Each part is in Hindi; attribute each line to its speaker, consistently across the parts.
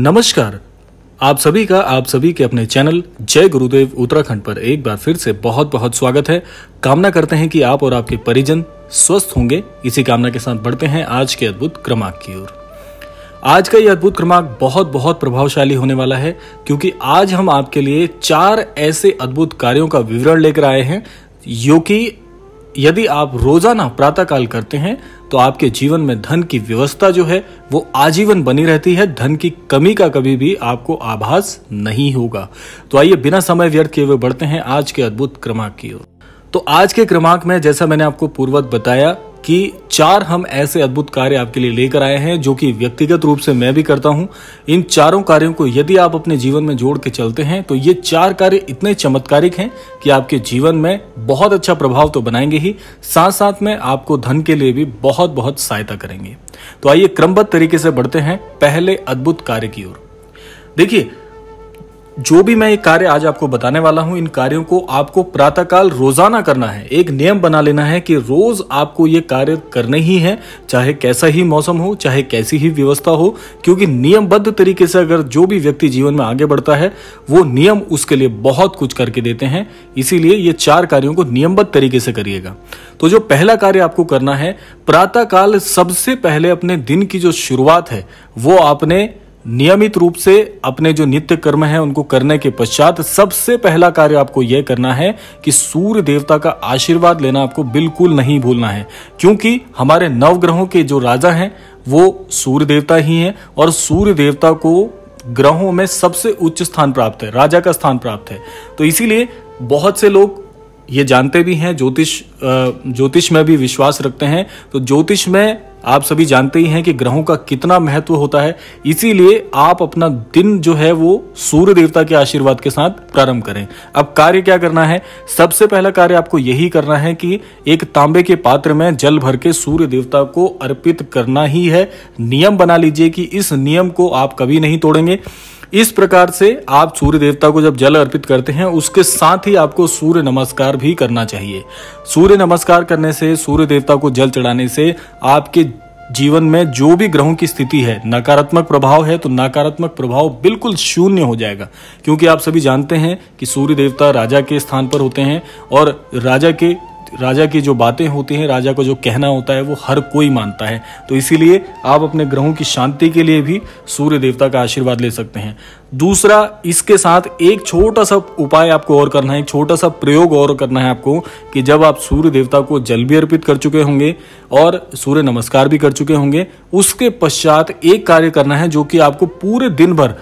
Speaker 1: नमस्कार। आप सभी का, आप सभी के अपने चैनल जय गुरुदेव उत्तराखंड पर एक बार फिर से बहुत बहुत स्वागत है। कामना करते हैं कि आप और आपके परिजन स्वस्थ होंगे। इसी कामना के साथ बढ़ते हैं आज के अद्भुत क्रमांक की ओर। आज का यह अद्भुत क्रमांक बहुत बहुत प्रभावशाली होने वाला है, क्योंकि आज हम आपके लिए चार ऐसे अद्भुत कार्यों का विवरण लेकर आए हैं जो कि यदि आप रोज़ाना प्रातःकाल करते हैं तो आपके जीवन में धन की व्यवस्था जो है, वो आजीवन बनी रहती है। धन की कमी का कभी भी आपको आभास नहीं होगा। तो आइए, बिना समय व्यर्थ किए हुए बढ़ते हैं आज के अद्भुत क्रमांक की ओर। तो आज के क्रमांक में, जैसा मैंने आपको पूर्वक बताया कि चार हम ऐसे अद्भुत कार्य आपके लिए लेकर आए हैं जो कि व्यक्तिगत रूप से मैं भी करता हूँ। इन चारों कार्यों को यदि आप अपने जीवन में जोड़ के चलते हैं तो ये चार कार्य इतने चमत्कारिक हैं कि आपके जीवन में बहुत अच्छा प्रभाव तो बनाएँगे ही। साथ साथ में आपको धन के लिए भी बहुत बहुत सहायता करेंगे। तो आइए क्रमबद्ध तरीके से बढ़ते हैं पहले अद्भुत कार्य की ओर। देखिए जो भी मैं ये कार्य आज आपको बताने वाला हूँ, इन कार्यों को आपको प्रातःकाल रोज़ाना करना है। एक नियम बना लेना है कि रोज आपको ये कार्य करने ही है, चाहे कैसा ही मौसम हो, चाहे कैसी ही व्यवस्था हो, क्योंकि नियमबद्ध तरीके से अगर जो भी व्यक्ति जीवन में आगे बढ़ता है, वो नियम उसके लिए बहुत कुछ करके देते हैं। इसीलिए ये चार कार्यों को नियमबद्ध तरीके से करिएगा। तो जो पहला कार्य आपको करना है, प्रातःकाल सबसे पहले अपने दिन की जो शुरुआत है, वो आपने नियमित रूप से अपने जो नित्य कर्म है, उनको करने के पश्चात सबसे पहला कार्य आपको यह करना है कि सूर्य देवता का आशीर्वाद लेना आपको बिल्कुल नहीं भूलना है। क्योंकि हमारे नवग्रहों के जो राजा हैं, वो सूर्य देवता ही हैं और सूर्य देवता को ग्रहों में सबसे उच्च स्थान प्राप्त है, राजा का स्थान प्राप्त है। तो इसीलिए बहुत से लोग ये जानते भी हैं, ज्योतिष ज्योतिष में भी विश्वास रखते हैं। तो ज्योतिष में आप सभी जानते ही हैं कि ग्रहों का कितना महत्व होता है। इसीलिए आप अपना दिन जो है वो सूर्य देवता के आशीर्वाद के साथ प्रारंभ करें। अब कार्य क्या करना है? सबसे पहला कार्य आपको यही करना है कि एक तांबे के पात्र में जल भर के सूर्य देवता को अर्पित करना ही है। नियम बना लीजिए कि इस नियम को आप कभी नहीं तोड़ेंगे। इस प्रकार से आप सूर्य देवता को जब जल अर्पित करते हैं, उसके साथ ही आपको सूर्य नमस्कार भी करना चाहिए। सूर्य नमस्कार करने से, सूर्य देवता को जल चढ़ाने से आपके जीवन में जो भी ग्रहों की स्थिति है, नकारात्मक प्रभाव है तो नकारात्मक प्रभाव बिल्कुल शून्य हो जाएगा। क्योंकि आप सभी जानते हैं कि सूर्य देवता राजा के स्थान पर होते हैं और राजा के राजा की जो बातें होती हैं, राजा को जो कहना होता है, वो हर कोई मानता है। तो इसीलिए आप अपने ग्रहों की शांति के लिए भी सूर्य देवता का आशीर्वाद ले सकते हैं। दूसरा, इसके साथ एक छोटा सा उपाय आपको और करना है, एक छोटा सा प्रयोग और करना है आपको कि जब आप सूर्य देवता को जल भी अर्पित कर चुके होंगे और सूर्य नमस्कार भी कर चुके होंगे, उसके पश्चात एक कार्य करना है जो कि आपको पूरे दिन भर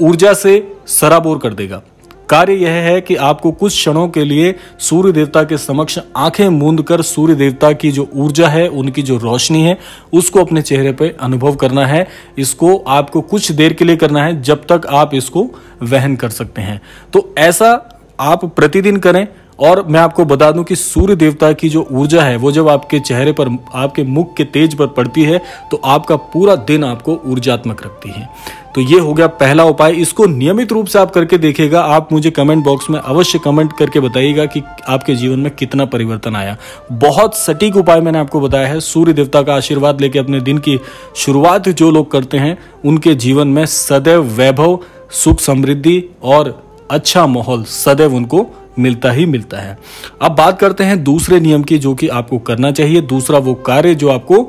Speaker 1: ऊर्जा से सराबोर कर देगा। कार्य यह है कि आपको कुछ क्षणों के लिए सूर्य देवता के समक्ष आँखें मूंद कर सूर्य देवता की जो ऊर्जा है, उनकी जो रोशनी है, उसको अपने चेहरे पर अनुभव करना है। इसको आपको कुछ देर के लिए करना है, जब तक आप इसको वहन कर सकते हैं। तो ऐसा आप प्रतिदिन करें और मैं आपको बता दूँ कि सूर्य देवता की जो ऊर्जा है, वो जब आपके चेहरे पर, आपके मुख के तेज पर पड़ती है तो आपका पूरा दिन आपको ऊर्जात्मक रखती है। तो ये हो गया पहला उपाय। इसको नियमित रूप से आप करके देखिएगा। आप मुझे कमेंट बॉक्स में अवश्य कमेंट करके बताइएगा कि आपके जीवन में कितना परिवर्तन आया। बहुत सटीक उपाय मैंने आपको बताया है। सूर्य देवता का आशीर्वाद लेके अपने दिन की शुरुआत जो लोग करते हैं, उनके जीवन में सदैव वैभव, सुख समृद्धि और अच्छा माहौल सदैव उनको मिलता ही मिलता है। अब बात करते हैं दूसरे नियम की जो कि आपको करना चाहिए। दूसरा वो कार्य जो आपको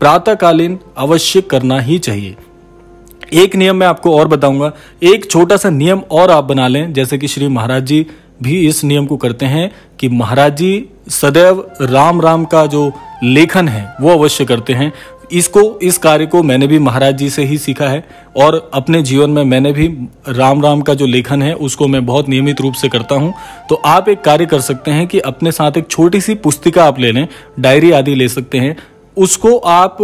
Speaker 1: प्रातःकालीन अवश्य करना ही चाहिए। एक नियम मैं आपको और बताऊँगा। एक छोटा सा नियम और आप बना लें। जैसे कि श्री महाराज जी भी इस नियम को करते हैं कि महाराज जी सदैव राम राम का जो लेखन है, वो अवश्य करते हैं। इसको, इस कार्य को मैंने भी महाराज जी से ही सीखा है और अपने जीवन में मैंने भी राम राम का जो लेखन है, उसको मैं बहुत नियमित रूप से करता हूँ। तो आप एक कार्य कर सकते हैं कि अपने साथ एक छोटी सी पुस्तिका आप ले लें, डायरी आदि ले सकते हैं। उसको आप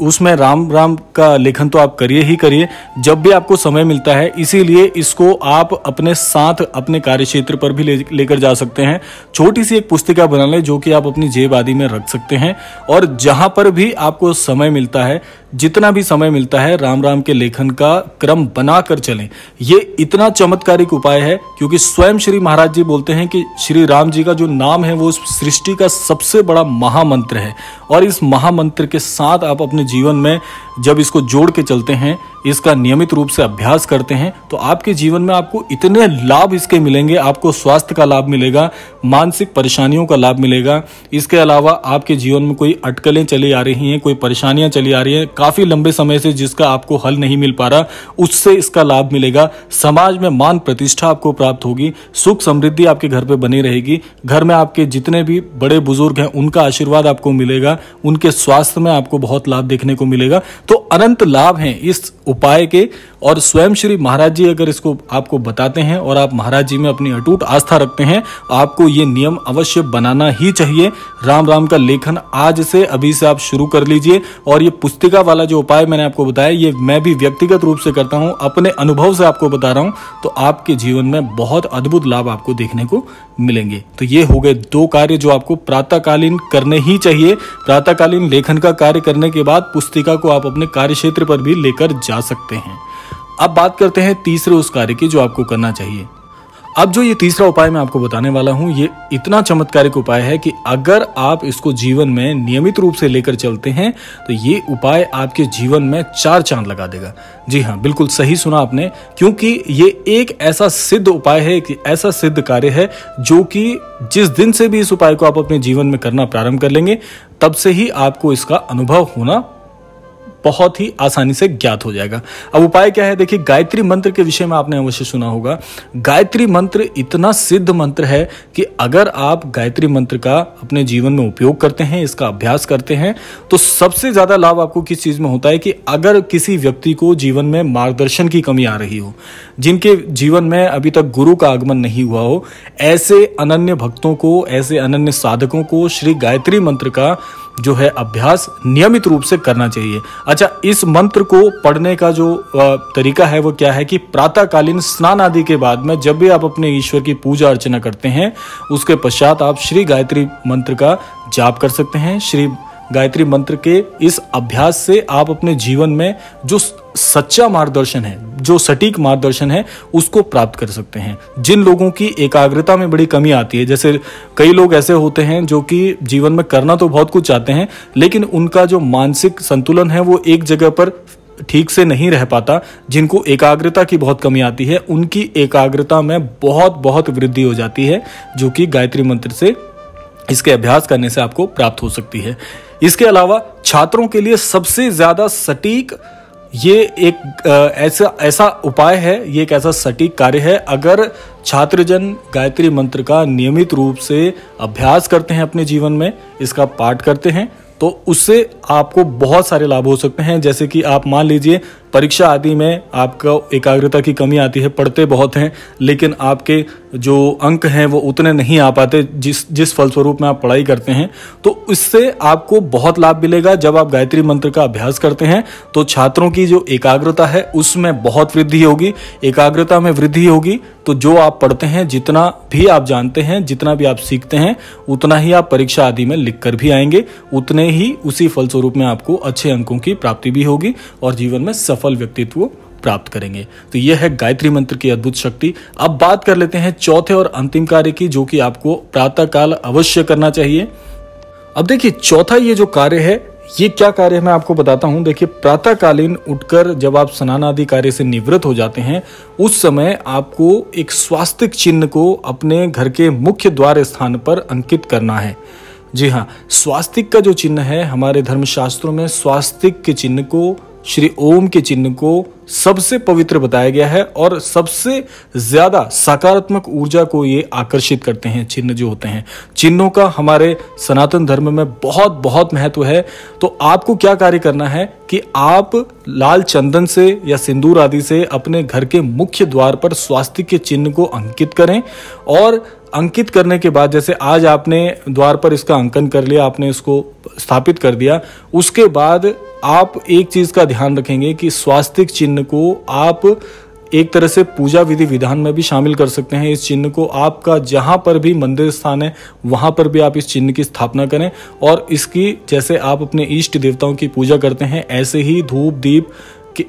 Speaker 1: उसमें राम राम का लेखन तो आप करिए ही करिए, जब भी आपको समय मिलता है, इसीलिए इसको आप अपने साथ अपने कार्य क्षेत्र पर भी लेकर ले जा सकते हैं। छोटी सी एक पुस्तिका बना लें जो कि आप अपनी जेब आदि में रख सकते हैं। और जहाँ पर भी आपको समय मिलता है, जितना भी समय मिलता है, राम राम के लेखन का क्रम बनाकर चलें। ये इतना चमत्कारिक उपाय है, क्योंकि स्वयं श्री महाराज जी बोलते हैं कि श्री राम जी का जो नाम है, वो सृष्टि का सबसे बड़ा महामंत्र है। और इस महामंत्र के साथ आप अपने जीवन में जब इसको जोड़ के चलते हैं, इसका नियमित रूप से अभ्यास करते हैं तो आपके जीवन में आपको इतने लाभ इसके मिलेंगे, आपको स्वास्थ्य का लाभ मिलेगा, मानसिक परेशानियों का लाभ मिलेगा। इसके अलावा आपके जीवन में कोई अटकलें चली आ रही हैं, कोई परेशानियाँ चली आ रही हैं, काफ़ी लंबे समय से जिसका आपको हल नहीं मिल पा रहा, उससे इसका लाभ मिलेगा। समाज में मान प्रतिष्ठा आपको प्राप्त होगी, सुख समृद्धि आपके घर पर बनी रहेगी। घर में आपके जितने भी बड़े बुज़ुर्ग हैं, उनका आशीर्वाद आपको मिलेगा, उनके स्वास्थ्य में आपको बहुत लाभ देखने को मिलेगा। तो अनंत लाभ हैं इस उपाय के। और स्वयं श्री महाराज जी अगर इसको आपको बताते हैं और आप महाराज जी में अपनी अटूट आस्था रखते हैं, आपको ये नियम अवश्य बनाना ही चाहिए। राम राम का लेखन आज से अभी से आप शुरू कर लीजिए। और ये पुस्तिका वाला जो उपाय मैंने आपको बताया, ये मैं भी व्यक्तिगत रूप से करता हूँ, अपने अनुभव से आपको बता रहा हूँ। तो आपके जीवन में बहुत अद्भुत लाभ आपको देखने को मिलेंगे। तो ये हो गए दो कार्य जो आपको प्रातःकालीन करने ही चाहिए। प्रातःकालीन लेखन का कार्य करने के बाद पुस्तिका को आप अपने कार्य क्षेत्र पर भी लेकर जा सकते हैं। अब बात करते हैं तीसरे उस कार्य की जो आपको करना चाहिए। अब जो ये तीसरा उपाय मैं आपको बताने वाला हूँ, ये इतना चमत्कारिक उपाय है कि अगर आप इसको जीवन में नियमित रूप से लेकर चलते हैं तो ये उपाय आपके जीवन में चार चाँद लगा देगा। जी हाँ बिल्कुल सही सुना आपने, क्योंकि ये एक ऐसा सिद्ध उपाय है कि ऐसा सिद्ध कार्य है, जो कि जिस दिन से भी इस उपाय को आप अपने जीवन में करना प्रारंभ कर लेंगे, तब से ही आपको इसका अनुभव होना बहुत ही आसानी से ज्ञात हो जाएगा। अब उपाय क्या है? देखिए, गायत्री मंत्र के विषय में आपने अवश्य सुना होगा। गायत्री मंत्र इतना सिद्ध मंत्र है कि अगर आप गायत्री मंत्र का अपने जीवन में उपयोग करते हैं, इसका अभ्यास करते हैं तो सबसे ज़्यादा लाभ आपको किस चीज़ में होता है कि अगर किसी व्यक्ति को जीवन में मार्गदर्शन की कमी आ रही हो, जिनके जीवन में अभी तक गुरु का आगमन नहीं हुआ हो, ऐसे अनन्य भक्तों को, ऐसे अनन्य साधकों को श्री गायत्री मंत्र का जो है अभ्यास नियमित रूप से करना चाहिए। अच्छा इस मंत्र को पढ़ने का जो तरीका है वो क्या है कि प्रातःकालीन स्नान आदि के बाद में जब भी आप अपने ईश्वर की पूजा अर्चना करते हैं, उसके पश्चात आप श्री गायत्री मंत्र का जाप कर सकते हैं, श्री गायत्री मंत्र के इस अभ्यास से आप अपने जीवन में जो सच्चा मार्गदर्शन है, जो सटीक मार्गदर्शन है, उसको प्राप्त कर सकते हैं। जिन लोगों की एकाग्रता में बड़ी कमी आती है, जैसे कई लोग ऐसे होते हैं जो कि जीवन में करना तो बहुत कुछ चाहते हैं, लेकिन उनका जो मानसिक संतुलन है, वो एक जगह पर ठीक से नहीं रह पाता, जिनको एकाग्रता की बहुत कमी आती है, उनकी एकाग्रता में बहुत बहुत वृद्धि हो जाती है, जो कि गायत्री मंत्र से इसके अभ्यास करने से आपको प्राप्त हो सकती है। इसके अलावा छात्रों के लिए सबसे ज़्यादा सटीक ये एक ऐसा ऐसा उपाय है, ये एक ऐसा सटीक कार्य है। अगर छात्रजन गायत्री मंत्र का नियमित रूप से अभ्यास करते हैं अपने जीवन में, इसका पाठ करते हैं तो उससे आपको बहुत सारे लाभ हो सकते हैं। जैसे कि आप मान लीजिए परीक्षा आदि में आपका एकाग्रता की कमी आती है, पढ़ते बहुत हैं, लेकिन आपके जो अंक हैं वो उतने नहीं आ पाते जिस जिस फलस्वरूप में आप पढ़ाई करते हैं। तो इससे आपको बहुत लाभ मिलेगा जब आप गायत्री मंत्र का अभ्यास करते हैं। तो छात्रों की जो एकाग्रता है, उसमें बहुत वृद्धि होगी। एकाग्रता में वृद्धि होगी तो जो आप पढ़ते हैं, जितना भी आप जानते हैं, जितना भी आप सीखते हैं, उतना ही आप परीक्षा आदि में लिख कर भी आएँगे। उतने ही उसी फलस्वरूप में आपको अच्छे अंकों की प्राप्ति भी होगी और जीवन में सफल सफल व्यक्तित्व प्राप्त करेंगे। तो यह है गायत्री मंत्र की अद्भुत शक्ति। अब बात कर लेते हैं चौथे और अंतिम कार्य की, जो कि आपको प्रातः काल अवश्य करना चाहिए। अब देखिए, चौथा ये जो कार्य है, ये क्या कार्य है मैं आपको बताता हूँ। देखिए, प्रातःकालीन उठकर जब आप स्नान आदि कार्य से निवृत्त हो जाते हैं, उस समय आपको एक स्वास्तिक चिन्ह को अपने घर के मुख्य द्वार स्थान पर अंकित करना है। जी हाँ स्वास्तिक का जो चिन्ह है, हमारे धर्मशास्त्रों में स्वास्तिक के चिन्ह को श्री ओम के चिन्ह को सबसे पवित्र बताया गया है और सबसे ज़्यादा सकारात्मक ऊर्जा को ये आकर्षित करते हैं, चिन्ह जो होते हैं। चिन्हों का हमारे सनातन धर्म में बहुत बहुत महत्व है। तो आपको क्या कार्य करना है कि आप लाल चंदन से या सिंदूर आदि से अपने घर के मुख्य द्वार पर स्वास्थ्य के चिन्ह को अंकित करें और अंकित करने के बाद, जैसे आज आपने द्वार पर इसका अंकन कर लिया, आपने इसको स्थापित कर दिया, उसके बाद आप एक चीज़ का ध्यान रखेंगे कि स्वास्तिक चिन्ह को आप एक तरह से पूजा विधि विधान में भी शामिल कर सकते हैं। इस चिन्ह को आपका जहाँ पर भी मंदिर स्थान है, वहाँ पर भी आप इस चिन्ह की स्थापना करें और इसकी, जैसे आप अपने इष्ट देवताओं की पूजा करते हैं, ऐसे ही धूप, दीप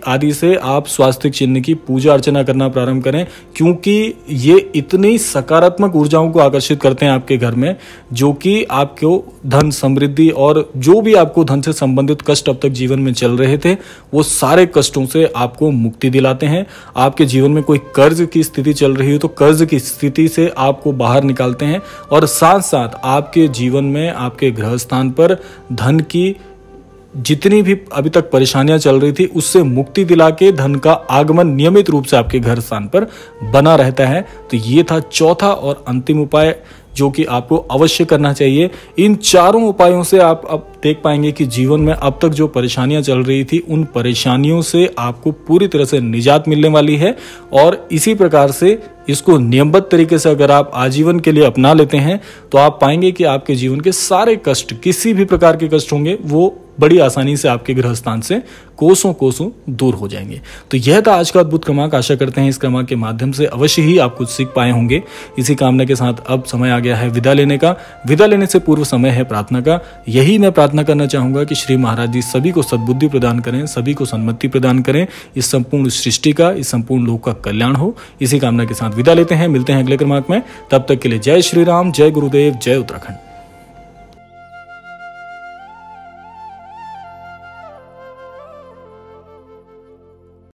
Speaker 1: आदि से आप स्वास्थ्य चिन्ह की पूजा अर्चना करना प्रारंभ करें, क्योंकि ये इतनी सकारात्मक ऊर्जाओं को आकर्षित करते हैं आपके घर में, जो कि आपको धन समृद्धि और जो भी आपको धन से संबंधित कष्ट अब तक जीवन में चल रहे थे, वो सारे कष्टों से आपको मुक्ति दिलाते हैं। आपके जीवन में कोई कर्ज की स्थिति चल रही हो तो कर्ज की स्थिति से आपको बाहर निकालते हैं, और साथ साथ आपके जीवन में, आपके ग्रह स्थान पर धन की जितनी भी अभी तक परेशानियाँ चल रही थी, उससे मुक्ति दिला के धन का आगमन नियमित रूप से आपके घर स्थान पर बना रहता है। तो ये था चौथा और अंतिम उपाय जो कि आपको अवश्य करना चाहिए। इन चारों उपायों से आप अब देख पाएँगे कि जीवन में अब तक जो परेशानियाँ चल रही थी, उन परेशानियों से आपको पूरी तरह से निजात मिलने वाली है। और इसी प्रकार से इसको नियमबद्ध तरीके से अगर आप आजीवन के लिए अपना लेते हैं तो आप पाएँगे कि आपके जीवन के सारे कष्ट, किसी भी प्रकार के कष्ट होंगे, वो बड़ी आसानी से आपके ग्रह स्थान से कोसों कोसों दूर हो जाएँगे। तो यह था आज का अद्भुत क्रमांक। आशा करते हैं इस क्रमांक के माध्यम से अवश्य ही आप कुछ सीख पाए होंगे। इसी कामना के साथ अब समय आ गया है विदा लेने का। विदा लेने से पूर्व समय है प्रार्थना का। यही मैं प्रार्थना करना चाहूँगा कि श्री महाराज जी सभी को सद्बुद्धि प्रदान करें, सभी को सन्मति प्रदान करें। इस संपूर्ण सृष्टि का, इस संपूर्ण लोक का कल्याण हो। इसी कामना के साथ विदा लेते हैं, मिलते हैं अगले क्रमांक में। तब तक के लिए जय श्री राम जय गुरुदेव, जय उत्तराखंड।